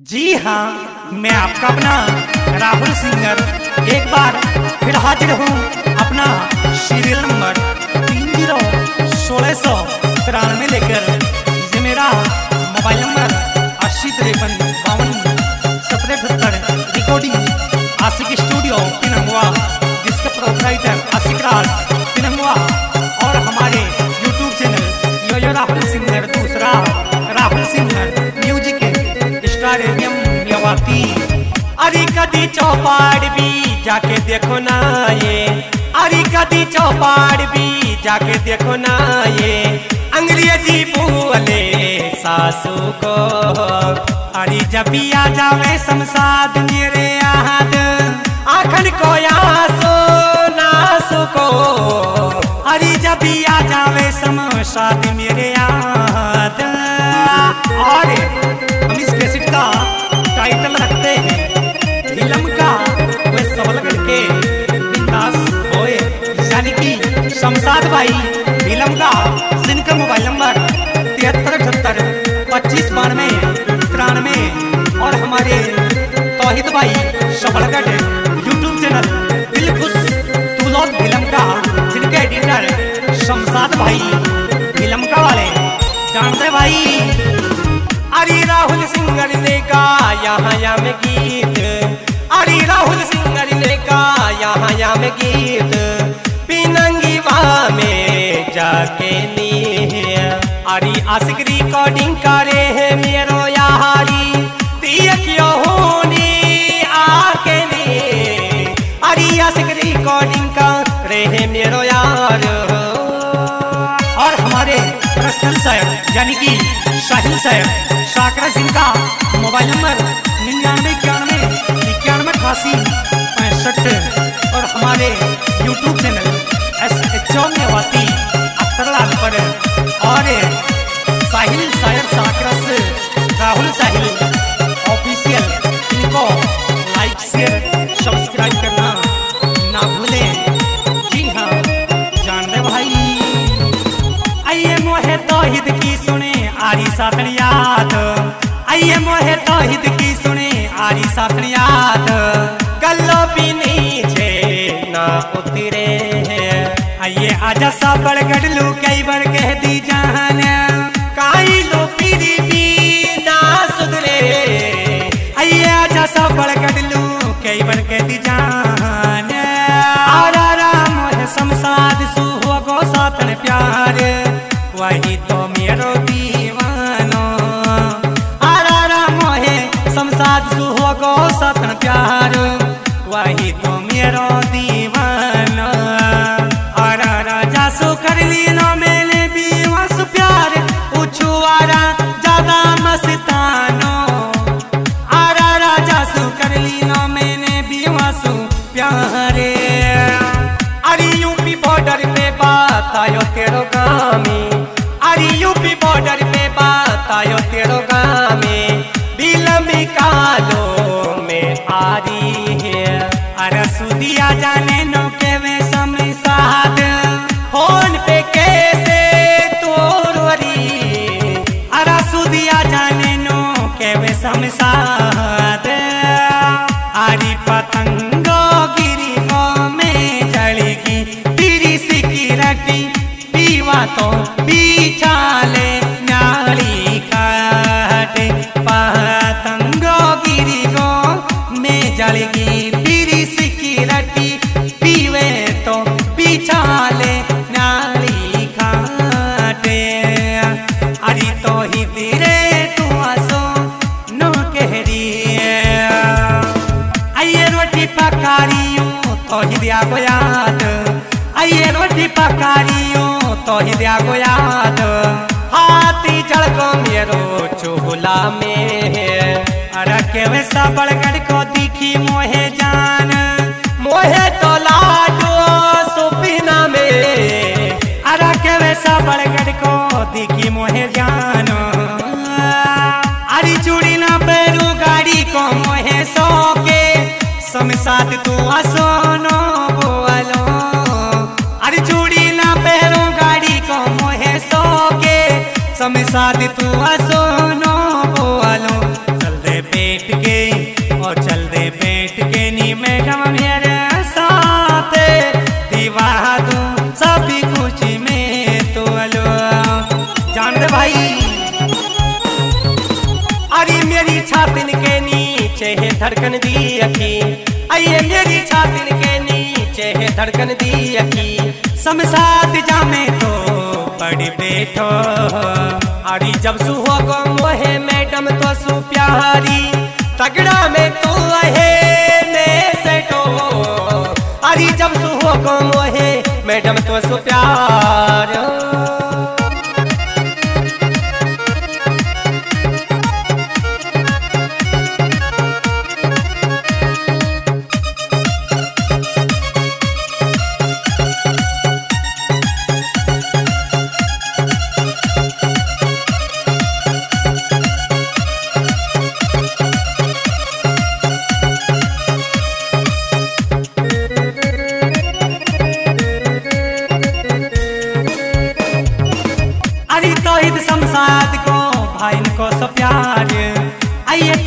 जी हाँ मैं आपका अपना राहुल सिंगर एक बार फिर हाजिर हूँ अपना सीरियल नंबर तीन ज़ीरो सोलह सौ तिरानवे लेकर। ये मेरा मोबाइल नंबर अस्सी तिरपन बावन सत्रह अठहत्तर रिकॉर्डिंग आशिक स्टूडियो। यवाती अरे कदी चौपाड़ भी जाके देखो ना ये। अरे कदी चौपाड़ भी जाके देखो ना ये। अंग्रेज़ी बोले, सासू को अरे जब आ जावे शमशाद मेरे याद आखन को यासो नासो को। अरे जब आ जावे शमशाद मेरे याद और हम इस कैसेट का टाइटल रखते हैं। फ़िल्म का वे सबल करके बिंदास होए। यानी कि शमशाद भाई फ़िल्म का जिनका मोबाइल नंबर तिहत्तर, अठहत्तर, पच्चीस, बानवे, तिरानवे, और हमारे तोहिद भाई सबलगढ़ यूट्यूब चैनल दिल खुश तुलौत फ़िल्म का, जिनके एडिटर शमशाद भाई फ़िल्म का वाले। जानते भाई? अरे राहुल सिंगर ने का यहाँ या में गीत। अरे राहुल सिंगर ने का यहाँ या में गीत। पिनंगी में जाके नी अरे आशिक रिकॉर्डिंग करे है मेरो यारी। देखियो होनी आके नी अरे आशिक रिकॉर्डिंग करे है मेरो यार। पर्सनल साहब यानी कि साहिल साहब शाकरा सिंह का मोबाइल नंबर निन्यानवे इक्यानवे इक्यानवे अठासी, पैंसठ, और हमारे YouTube channel S H O Mewati पर। और साहिल सायर साकरस राहुल साहिल ऑफिशियल इनको लाइक शेयर सब्सक्राइब करना। आरी आइए मोहे तोहिद की सुने, आरी साथन याद कल्लो भी नीचे ना उतरे आइए आजा सा बड़गड़ लू कई बड़ कह दी जान। काई लो पीरी भी ना सुधरे। आइए आजा सा बड़गड़ लू कई बड़ कह दी जान। आरा राम है समसाद सुहो गो सातन प्यार। वही तो राजा सु कर लीनो मैंने भी वस प्यार। उछुआरा ज़्यादा मस्तानो। आरा राजा सु कर लीनो मैंने भी वसु प्यारे। अरे यूपी बॉर्डर पे बात आयो तेरो गामी। अरे यूपी बॉर्डर पे बात आयो तेरो गामी। बिलमी कालो में आरी है। अरे सुदिया जाने नो के के साथ आरी पतंगो तो ही दिया को याद। आइए रोटी पकारियो तो ही दिया को याद। हाथी चढ़ को मेरो चूल्हा में अरे के वैसा बड़गड़ को दिखी मोहे जान। मोहे तो लाडो सुपिना में। अरे के वैसा बड़गड़ को दिखी मोहे जान। अरे चूड़ी ना पैरू गाड़ी को मोहे सो के समसात तू आसोनो साथ तू सोनो बोलो चल दे बैठ के, और चल दे बैठ के नी मैडम मेरे साथ। दीवा तू सभी कुछ में तो अलो जान दे भाई। अरे मेरी छातिन के नीचे है धड़कन दी अखी अये मेरी छातिन के नीचे है धड़कन दी अखी समसाद जामे तो पड़ी बैठो अरे जब सुहो मोहे मैडम तो सु प्यारी। तगड़ा में तो सेटो। अरे जब सुहो मोहे मैडम तो सु प्यार।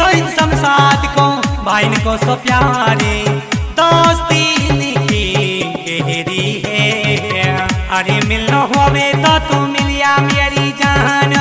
आइए इन समसाद को भाइन को सो प्यारे। दोस्ती की गहरी है। अरे मिलनो होवे तो तू मिलिया मेरी जान।